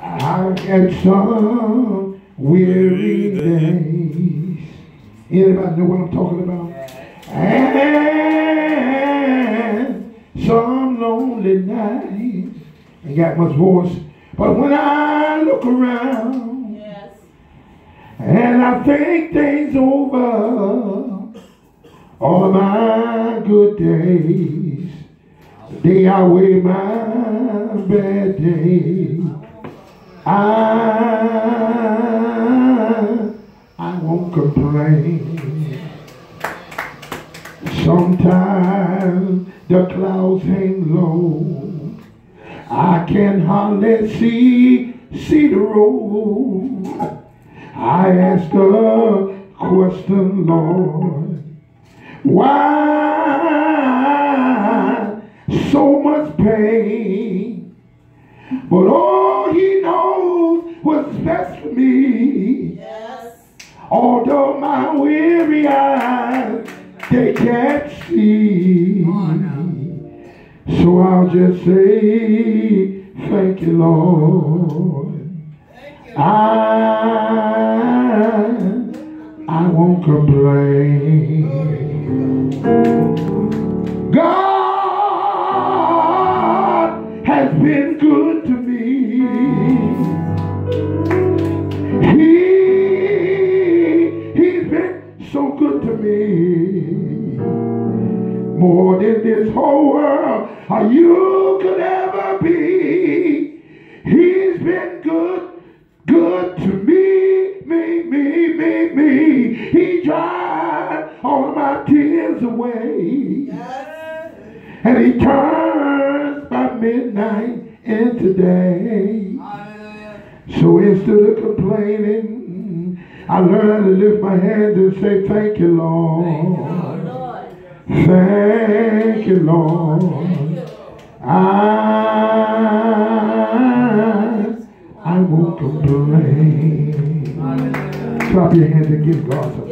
I had some weary days. Anybody know what I'm talking about? And some lonely nights. Ain't got much voice. But when I look around Yes. and I think things over, all of my good days, the day I weigh my bad days, I, I won't complain. Sometimes the clouds hang low. I can hardly see, see the road. I ask a question, Lord. Why so much pain? But all Yes. Although my weary eyes, they can't see. So I'll just say, thank you, Lord. Thank you. I, I won't complain. God has been good to me. Me. More than this whole world or you could ever be. He's been good, good to me, me, me, me, me. He dried all of my tears away. Yes. And he turns my midnight into day. Hallelujah. So instead of complaining, I learned how to lift my hands and say, Thank you, Lord. Thank you, Thank Lord. you, Lord. I, I won't complain. Clap your hands and give God some